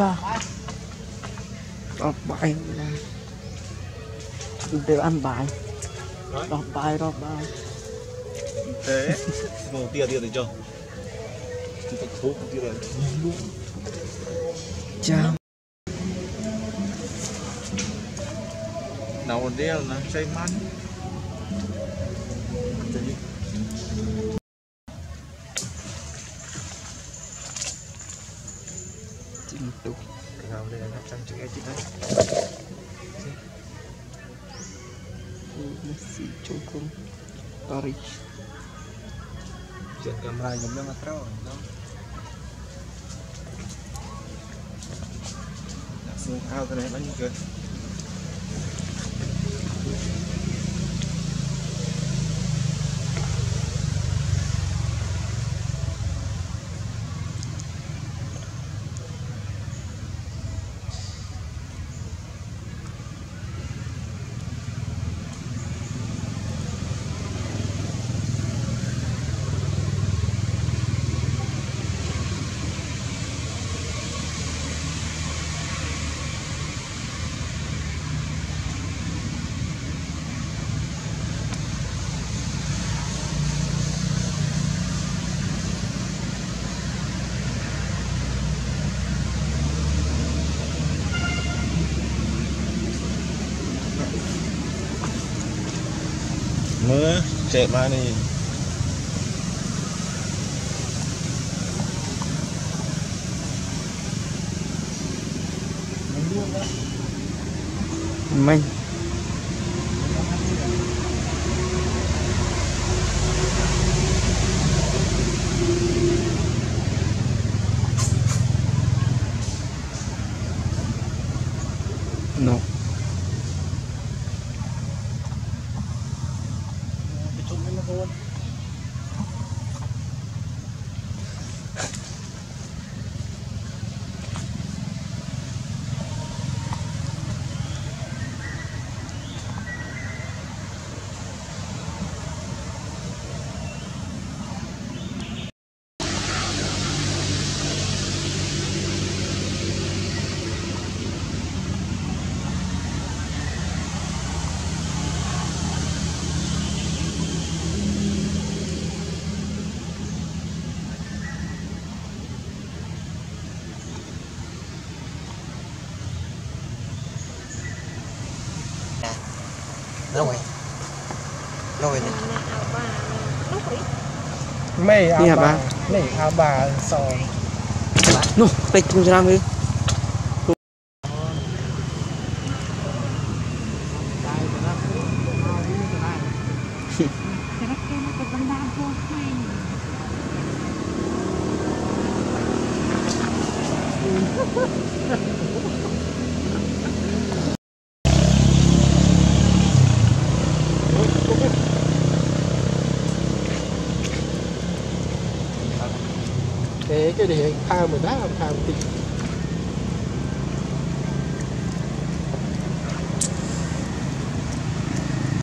cha đọc bài để ăn bài. Đọc bài đọc bài. Thế ngồi tia tia tia rồi cha nào đeo là say man tuh nggak boleh enak cantik aja kan nasi cokong pari bisa gambar aja nggak terlalu langsung out dari mana juga mưa chạy mà này. Mình. No Rồi. Rồi này. Mày à bà. Mày à bà sò. Nó, tay chung ra mấy. cái điện hàng thang 18 hàng thang